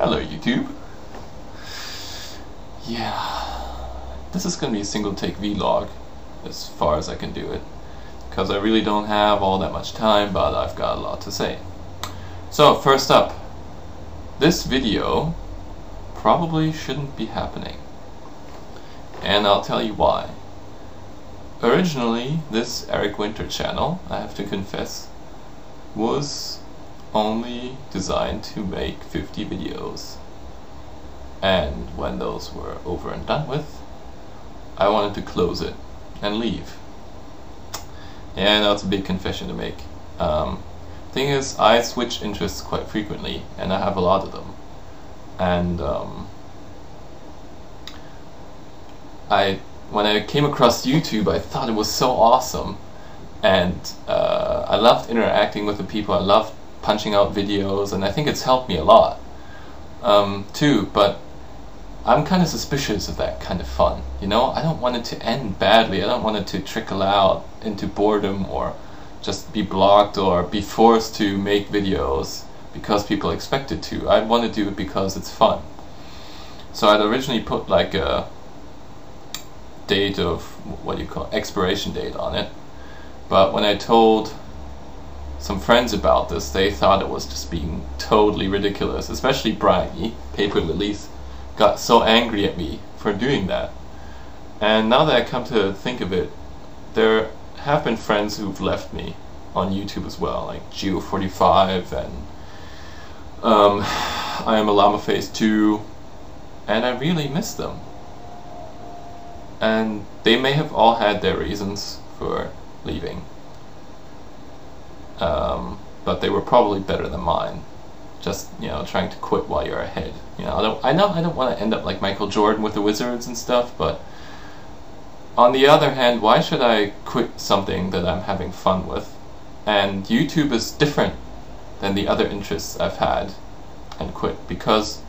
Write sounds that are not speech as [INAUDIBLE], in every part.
Hello YouTube. Yeah, this is gonna be a single take vlog as far as I can do it because I really don't have all that much time but I've got a lot to say. So first up, this video probably shouldn't be happening and I'll tell you why. Originally this Aeric Winter channel, I have to confess, was only designed to make 50 videos. And when those were over and done with, I wanted to close it and leave. And that's a big confession to make. Um, thing is, I switch interests quite frequently, and I have a lot of them. And um, I, when I came across YouTube, I thought it was so awesome, and uh, I loved interacting with the people. I loved punching out videos, and I think it's helped me a lot um, too. But I'm kind of suspicious of that kind of fun. You know, I don't want it to end badly. I don't want it to trickle out into boredom or just be blocked or be forced to make videos because people expect it to. I want to do it because it's fun. So I'd originally put like a date of what do you call it, expiration date on it. But when I told some friends about this, they thought it was just being totally ridiculous, especially Bryony, Paper Lilies, got so angry at me for doing that. And now that I come to think of it, there have been friends who've left me on YouTube as well, like Geo45 and um, [SIGHS] I am a Llama Face 2, and I really miss them. And they may have all had their reasons for leaving um, but they were probably better than mine. Just you know, trying to quit while you're ahead. You know, I don't. I know I don't want to end up like Michael Jordan with the Wizards and stuff, but on the other hand, why should I quit something that I'm having fun with? And YouTube is different than the other interests I've had and quit because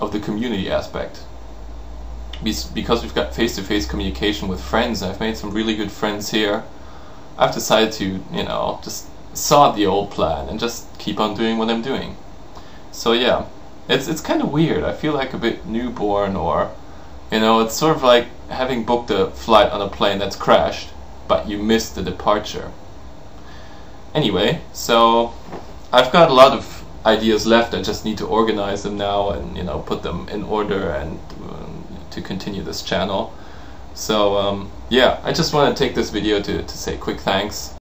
of the community aspect. Because we've got face-to-face -face communication with friends, I've made some really good friends here. I've decided to, you know, just saw the old plan and just keep on doing what I'm doing. So yeah, it's it's kind of weird. I feel like a bit newborn or, you know, it's sort of like having booked a flight on a plane that's crashed, but you missed the departure. Anyway, so I've got a lot of ideas left. I just need to organize them now and you know put them in order and um, to continue this channel. So um, yeah, I just want to take this video to, to say quick thanks